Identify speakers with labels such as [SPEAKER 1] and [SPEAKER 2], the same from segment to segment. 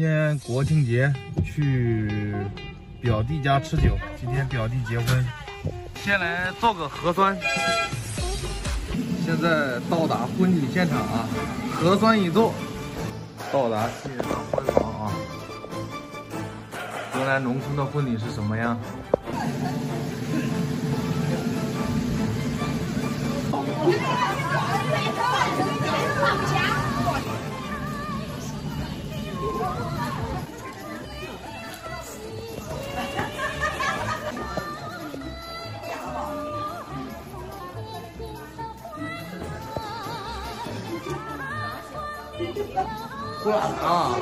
[SPEAKER 1] 今天国庆节去表弟家吃酒，今天表弟结婚，先来做个核酸。现在到达婚礼现场啊，核酸已做，到达新人婚房啊。原来农村的婚礼是什么样？过来啊！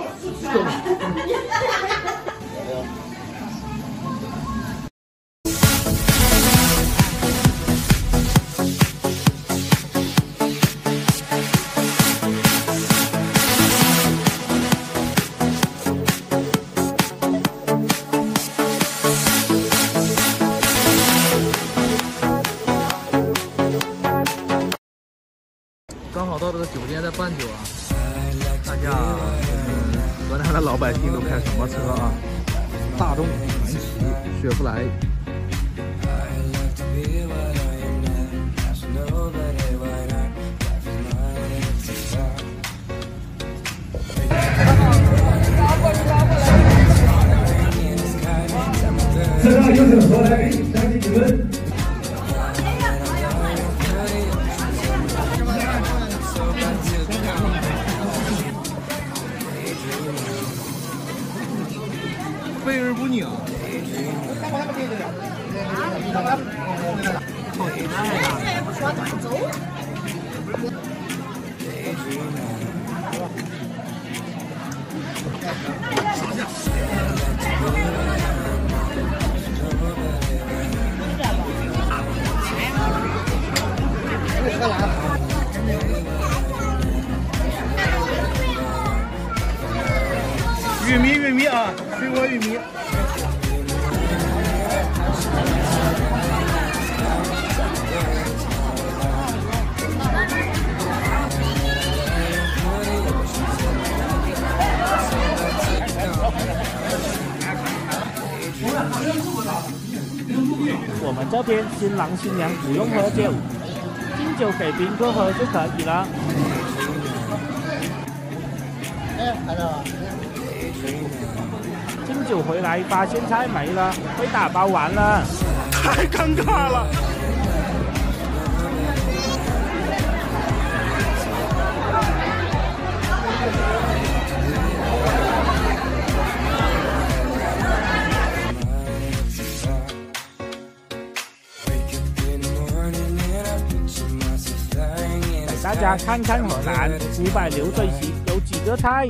[SPEAKER 1] 刚好到这个酒店在办酒啊，看一下河南的老百姓都开什么车啊？大众、传祺、雪佛兰。
[SPEAKER 2] 车上有请何来宾，相信你们。
[SPEAKER 1] 肥而不腻。玉米，玉米啊，水果玉米。
[SPEAKER 3] 我们这边新郎新娘不用喝酒，敬酒给宾客喝就可以了。敬酒回来发现菜没了，被打包完了，
[SPEAKER 1] 太尴尬了。
[SPEAKER 3] 给大家看看河南五百流水席有几个菜。